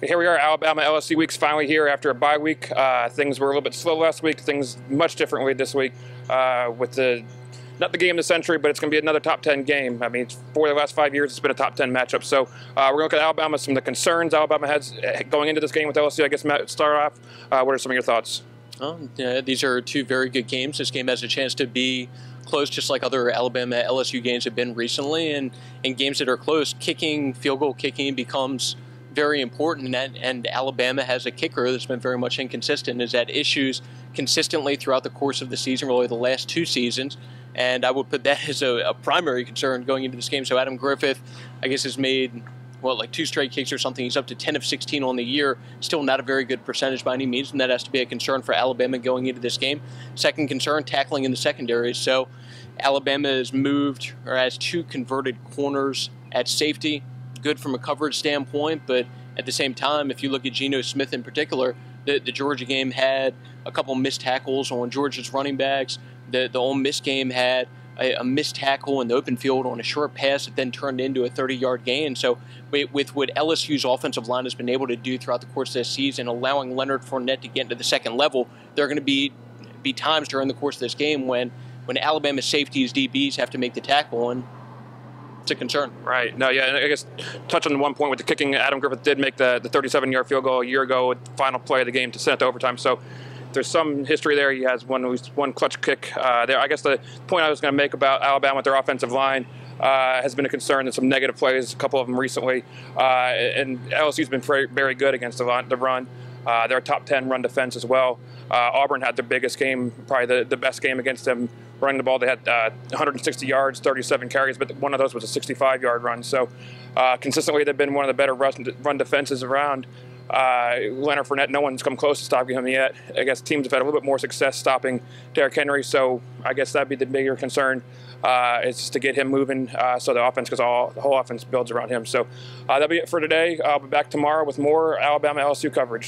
Here we are, Alabama LSU week's finally here after a bye week. Uh, things were a little bit slow last week. Things much differently this week uh, with the not the game of the century, but it's going to be another top 10 game. I mean, for the last five years, it's been a top 10 matchup. So uh, we're going to look at Alabama, some of the concerns Alabama has uh, going into this game with LSU. I guess, Matt, start off. Uh, what are some of your thoughts? Well, yeah, these are two very good games. This game has a chance to be close, just like other Alabama LSU games have been recently. And in games that are close, kicking, field goal kicking becomes – very important, and, and Alabama has a kicker that's been very much inconsistent. Is that issues consistently throughout the course of the season, really the last two seasons, and I would put that as a, a primary concern going into this game. So Adam Griffith, I guess, has made well, like two straight kicks or something. He's up to 10 of 16 on the year. Still not a very good percentage by any means, and that has to be a concern for Alabama going into this game. Second concern, tackling in the secondary. So Alabama has moved or has two converted corners at safety good from a coverage standpoint, but at the same time, if you look at Geno Smith in particular, the, the Georgia game had a couple missed tackles on Georgia's running backs. The the Ole Miss game had a, a missed tackle in the open field on a short pass that then turned into a 30-yard gain. So with, with what LSU's offensive line has been able to do throughout the course of this season, allowing Leonard Fournette to get into the second level, there are going to be be times during the course of this game when when Alabama safeties DBs have to make the tackle and it's a concern. Right. No, yeah, and I guess touch on one point with the kicking. Adam Griffith did make the, the 37 yard field goal a year ago, final play of the game to send it to overtime. So there's some history there. He has one one clutch kick uh, there. I guess the point I was going to make about Alabama with their offensive line uh, has been a concern and some negative plays, a couple of them recently. Uh, and LSU's been very, good against the run. The run. Uh, they're a top 10 run defense as well. Uh, Auburn had their biggest game, probably the, the best game against them running the ball. They had uh, 160 yards, 37 carries, but one of those was a 65 yard run. So uh, consistently, they've been one of the better run, run defenses around. Uh, Leonard Fournette, no one's come close to stopping him yet. I guess teams have had a little bit more success stopping Derrick Henry, so I guess that'd be the bigger concern. Uh, is to get him moving uh, so the offense, because all the whole offense builds around him. So uh, that'll be it for today. I'll be back tomorrow with more Alabama LSU coverage.